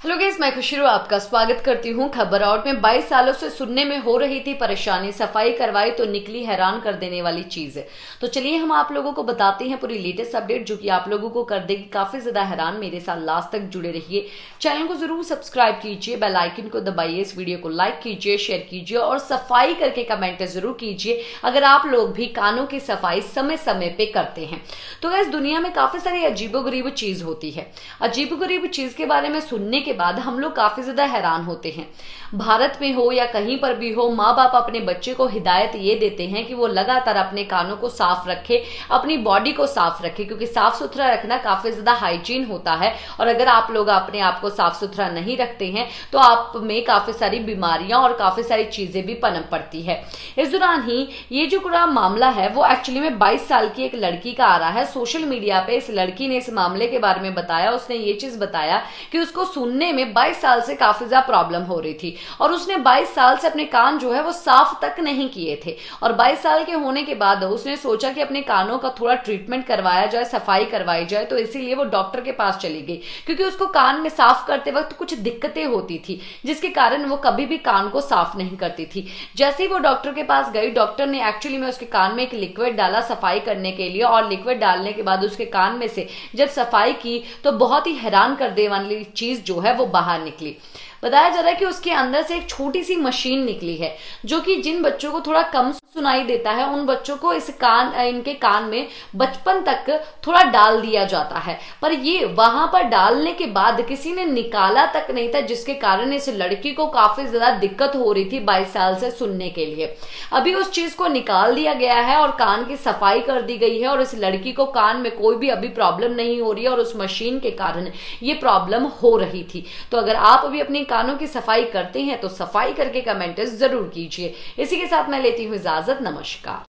Hello guess मैं खुशरू आपका स्वागत करती हूँ खबर आउट में। 22 सालों से सुनने में हो रही थी परेशानी। सफ़ाई करवाई तो निकली हैरान कर देने वाली चीज़ है। तो चलिए हम आप लोगों को बताते हैं पूरी लेटेस्ट अपडेट जो कि आप लोगों को कर देगी। काफ़ी ज़्यादा हैरान मेरे साथ लास्ट तक जुड़े रहिए। चैनल को ज़रूर सब्सक्राइब कीजिए बेलाइकिन को दबाइए, इस वीडियो को लाइक कीजिए शेयर कीजिए और सफ़ाई करके कमेंट ज़रूर कीजिए, अगर आप लोग भी कानों की सफ़ाई समय समय पर करते हैं। तो इस दुनिया में काफ़ी सारी अजीबो गरीब चीज़ होती है। अजीबो गरीब चीज़ के बारे में सुनने के बाद हम लोग काफ़ी ज़्यादा हैरान होते हैं। भारत में हो या कहीं पर भी हो माँ बाप अपने बच्चे को हिदायत ये देते हैं कि वो लगातार अपने कानों को साफ़ रखे, अपनी बॉडी को साफ़ रखे, क्योंकि साफ़ सुथरा रखना काफ़ी ज़्यादा हाइजीन होता है। और अगर आप लोग अपने आप को साफ़ सुथरा नहीं रखते हैं तो आप में काफ़ी सारी बीमारियाँ और काफ़ी सारी चीज़ें भी पनप पड़ती है। इस दौरान ही ये जो पूरा मामला है, वो एक्चुअली में बाईस साल की एक लड़की का आ रहा है। सोशल मीडिया पे इस लड़की ने इस मामले के बारे में बताया, उसने ये चीज़ बताया कि उसको सुनने में 22 साल से काफ़ी ज़्यादा प्रॉब्लम हो रही थी। और उसने 22 साल से अपने कान जो है वो साफ़ तक नहीं किए थे। और 22 साल के होने के बाद उसने सोचा कि अपने कानों का थोड़ा ट्रीटमेंट करवाया जाए, सफ़ाई करवाई जाए तो इसीलिए वो डॉक्टर के पास चली गई। क्योंकि उसको कान में साफ़ करते वक्त कुछ दिक्कतें होती थी, जिसके कारण वो कभी भी कान को साफ़ नहीं करती थी। जैसे ही वो डॉक्टर के पास गई डॉक्टर ने एक्चुअली में उसके कान में एक लिक्विड डाला सफ़ाई करने के लिए। और लिक्विड डालने के बाद उसके कान में से जब सफ़ाई की तो बहुत ही हैरान कर दे वाली चीज़ जो है वो बाहर निकली। बताया जा रहा है कि उसके अंदर से एक छोटी सी मशीन निकली है, जो कि जिन बच्चों को थोड़ा कम सुनाई देता है, उन बच्चों को इस कान, इनके कान में बचपन तक थोड़ा डाल दिया जाता है। पर ये वहाँ पर डालने के बाद किसी ने निकाला तक नहीं था, जिसके कारण इस लड़की को काफ़ी ज़्यादा दिक्कत हो रही थी बाईस साल से सुनने के लिए। अभी उस चीज़ को निकाल दिया गया है और कान की सफ़ाई कर दी गई है और इस लड़की को कान में कोई भी अभी प्रॉब्लम नहीं हो रही है और उस मशीन के कारण ये प्रॉब्लम हो रही थी। तो अगर आप अभी अपनी कानों की सफ़ाई करते हैं तो सफ़ाई करके कमेंट ज़रूर कीजिए। इसी के साथ मैं लेती हूँ इजाज़त, नमस्कार।